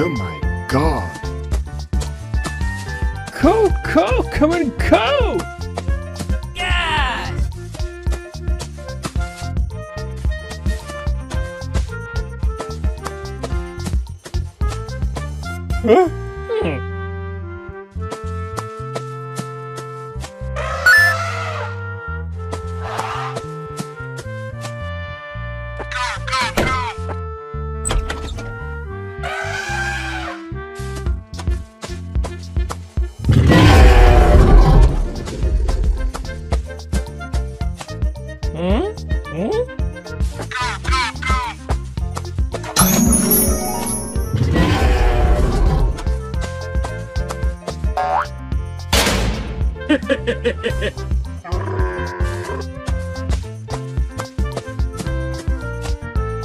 Oh my god. Go, go, come and go! Yes! Huh?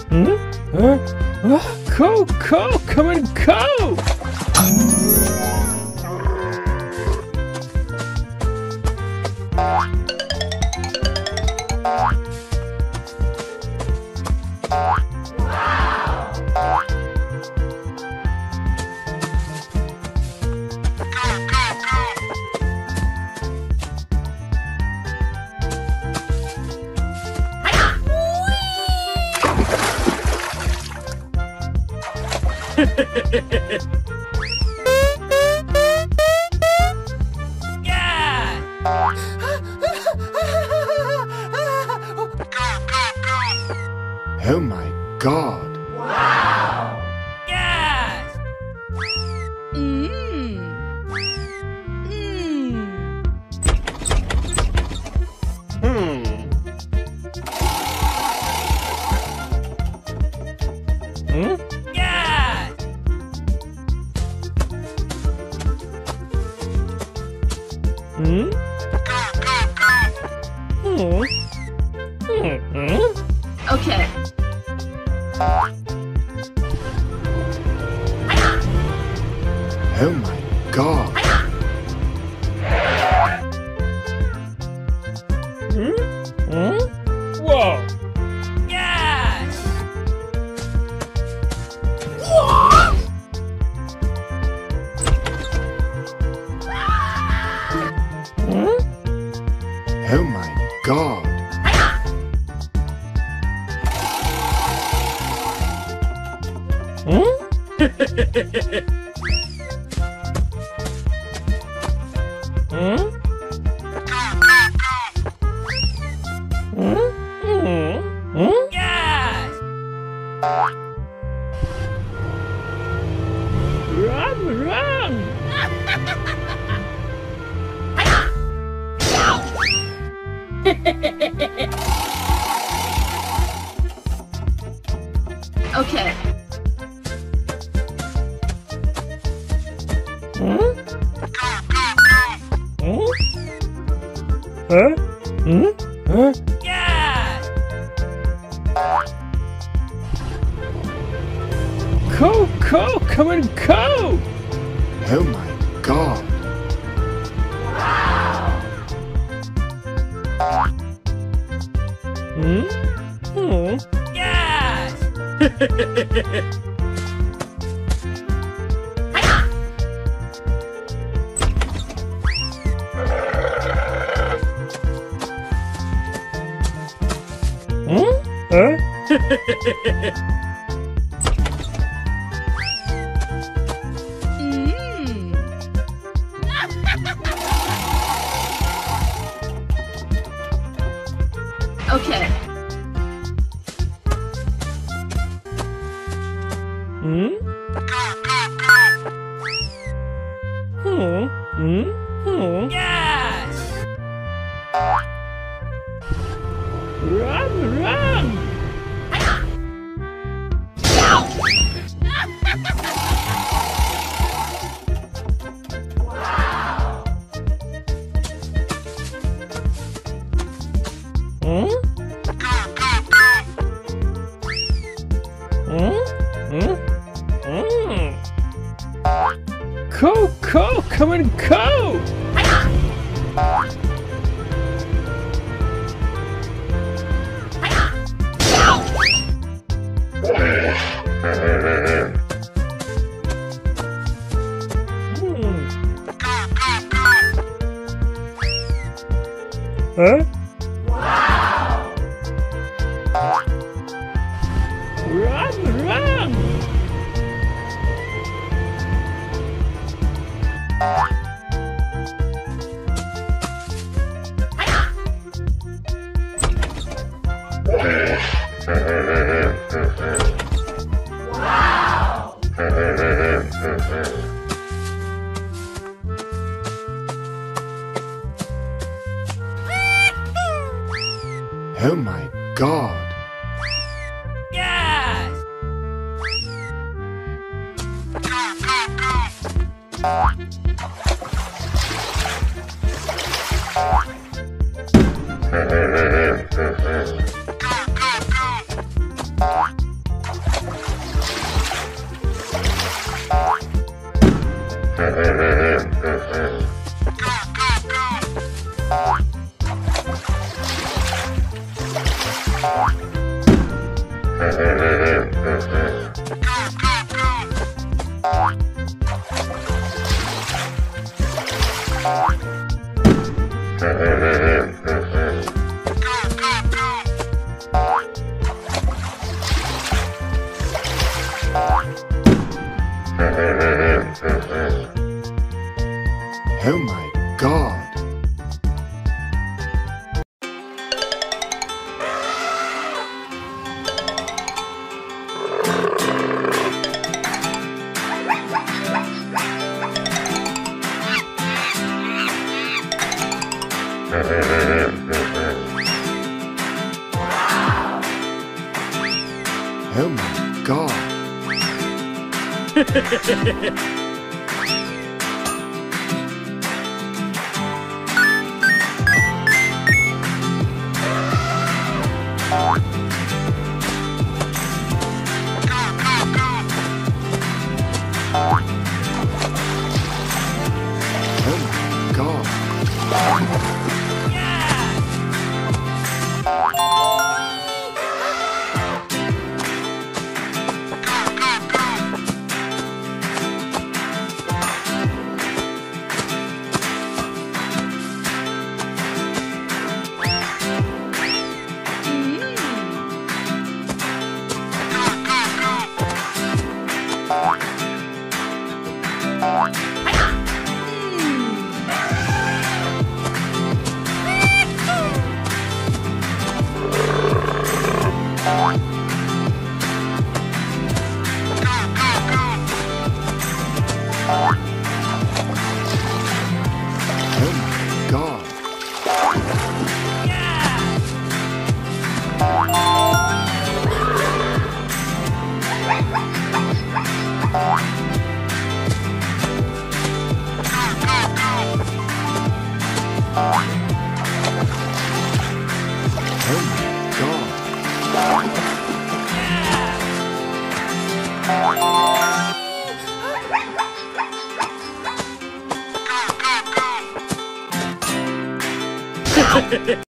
Hmm? Huh? Ah, Go, go, come and go! Yes! Oh my god. Hmm? Whoa! Yes! Hmm? Oh my god. Hmm? Okay. Hmm? Hmm? Huh? Hmm? Huh? Yes! Go, go, come and go! Oh my god. Hmm? Hmm? Yes! Hmm? Hmm? Hmm? Hmm? Yes! Run, run! Huh? Run, run! Oh my god. Yes! Oh my Yeah.